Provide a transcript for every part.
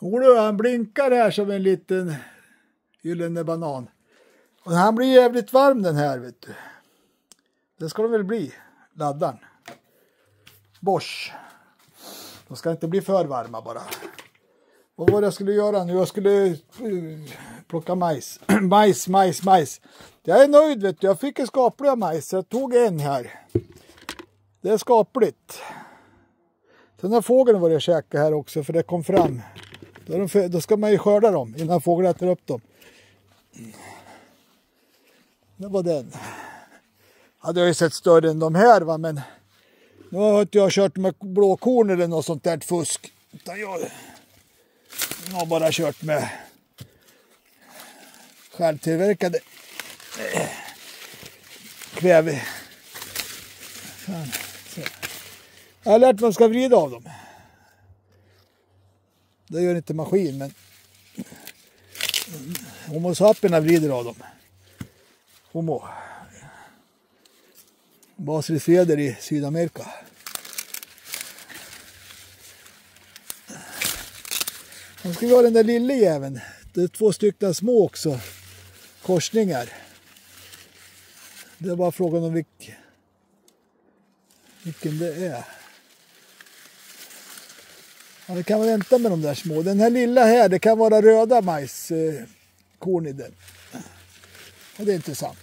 du, han blinkar här som en liten gyllene banan. Och han blir jävligt varm den här vet du. Det ska det väl bli, laddaren. Bosch. De ska inte bli för varma bara. Vad var det jag skulle göra nu? Jag skulle eh, plocka majs. majs, majs, majs. Jag är nöjd vet du. Jag fick en skaplig majs. Jag tog en här. Det är skapligt. Sen har fågeln varit och käkat här också för det kom fram. Då, de, då ska man ju skörda dem innan fåglarna äter upp dem. Det var den. Hade jag ju sett större än de här va men nu har inte jag kört med blåkorn eller något sånt där fusk. Utan jag, jag har bara kört med självtillverkade kväve. Fan, så. Jag har lärt mig att man ska vrida av dem. Det gör inte maskin men Homo sapiens vrider av dem. Homo. Basilfeder i Sydamerika. Sen ska vi ha den där lille jäveln. Det är två stycken små också. Korsningar. Det är bara frågan om vilk, vilken det är. Ja, det kan man vänta med de där små. Den här lilla här, det kan vara röda majskorn i den. Och det är intressant.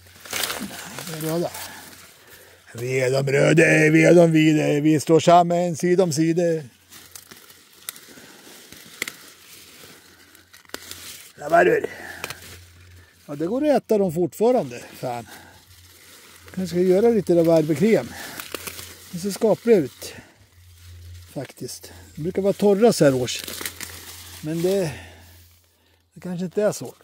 Det är röda. Vi är de röda, vi är de vida, vi står samman sida om sida. Rabarber. du? Ja, det går att äta dem fortfarande. Fan. Kanske ska göra lite rabarberkrem. Det ser skapligt ut. Faktiskt. De brukar vara torra så här års. Men det, det kanske inte är så.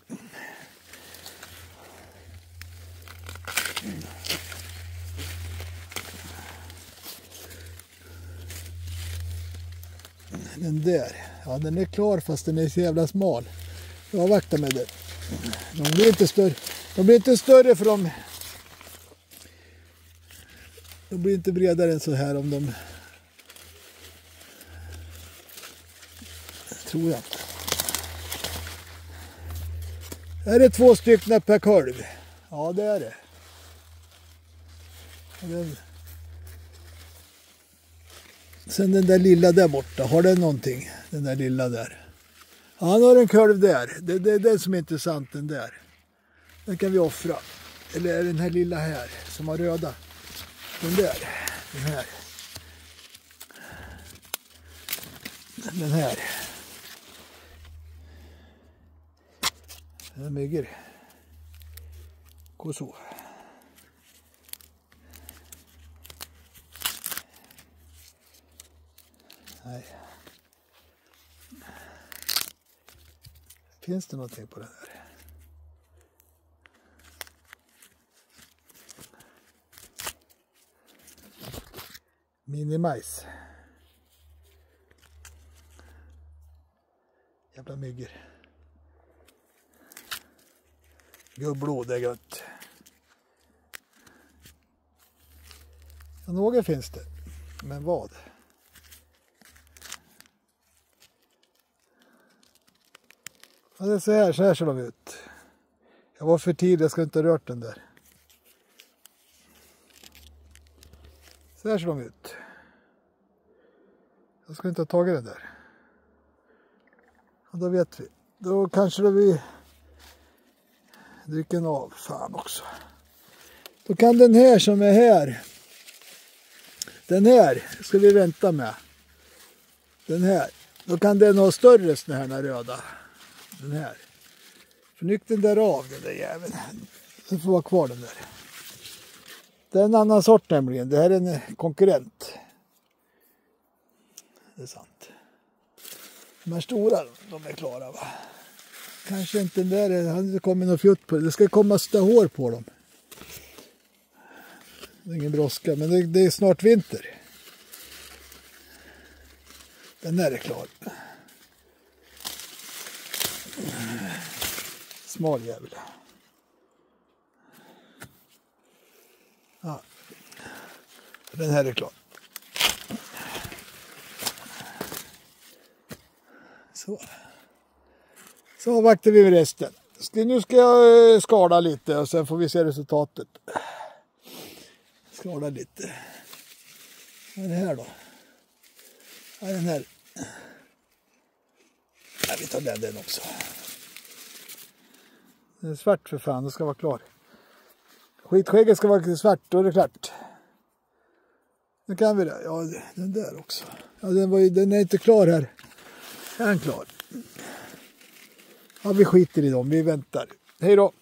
Den där. Ja, den är klar fast den är så jävla smal. Jag avvaktar med det. De blir inte större. De blir inte större för de... De blir inte bredare än så här om de... Tror jag inte. Är det två stycken per kolv? Ja, det är det. Den... Sen den där lilla där borta, har den någonting? Den där lilla där. Ja, han har en kolv där. Det, det är den som är intressant, den där. Den kan vi offra. Eller är det den här lilla här som har röda? Den där. Den här. Den här. Den myggor. Gå så. Nej. Finns det någonting på den här? Minimajs. Jävla myggor. Gubbblod är gött. Några finns det. Men vad? Ja, det är så här, så här ser de ut. Jag var för tidig, jag ska inte ha rört den där. Så här ser de ut. Jag ska inte ha tagit den där. Och då vet vi. Då kanske det vi dricker en av. Fan också. Då kan den här som är här. Den här ska vi vänta med. Den här. Då kan den ha större såna här röda. Den här. För nyck den där av den där jäveln. Den får vara kvar den där. Det är en annan sort nämligen. Det här är en konkurrent. Det är sant. De här stora, de är klara va. Kanske inte den där, det har inte kommit något fjutt på det. Det ska komma sådär hår på dem. Det är ingen brådska, men det, det, är snart vinter. Den där är klar. Smal jävel. Ja. Den här är klar. Så. Så avvaktar vi med resten. Nu ska jag eh, skala lite och sen får vi se resultatet. Skala lite. Vad är det här då? Vad är den här? Nej, vi tar den, den också. Den är svart för fan, den ska vara klar. Skitskägget ska vara svart, då är det klart. Nu kan vi det. Ja, den där också. Ja, den, var ju, den är inte klar här. Är den klar? Ja, vi skiter i dem. Vi väntar. Hej då!